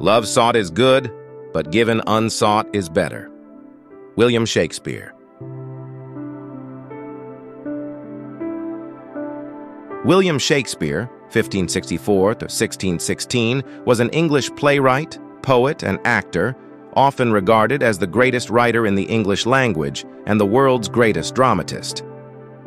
Love sought is good, but given unsought is better. William Shakespeare. William Shakespeare, 1564 1616, was an English playwright, poet, and actor, often regarded as the greatest writer in the English language and the world's greatest dramatist.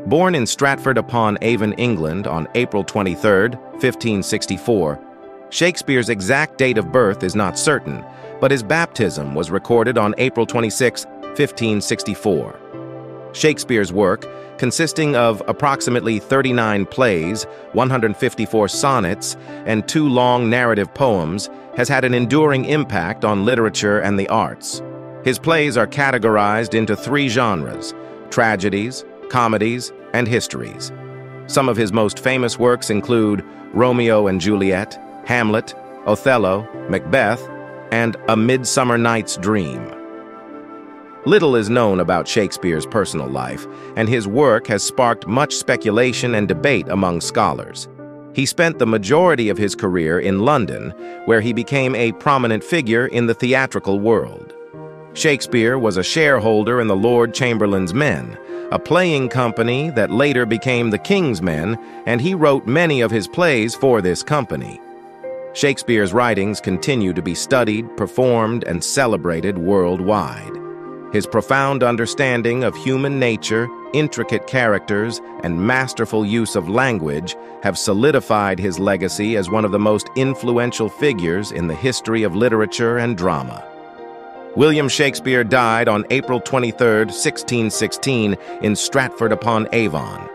Born in Stratford-upon-Avon, England on April 23, 1564, Shakespeare's exact date of birth is not certain, but his baptism was recorded on April 26, 1564. Shakespeare's work, consisting of approximately 39 plays, 154 sonnets, and two long narrative poems, has had an enduring impact on literature and the arts. His plays are categorized into three genres, tragedies, comedies, and histories. Some of his most famous works include Romeo and Juliet, Hamlet, Othello, Macbeth, and A Midsummer Night's Dream. Little is known about Shakespeare's personal life, and his work has sparked much speculation and debate among scholars. He spent the majority of his career in London, where he became a prominent figure in the theatrical world. Shakespeare was a shareholder in the Lord Chamberlain's Men, a playing company that later became the King's Men, and he wrote many of his plays for this company. Shakespeare's writings continue to be studied, performed, and celebrated worldwide. His profound understanding of human nature, intricate characters, and masterful use of language have solidified his legacy as one of the most influential figures in the history of literature and drama. William Shakespeare died on April 23, 1616, in Stratford-upon-Avon.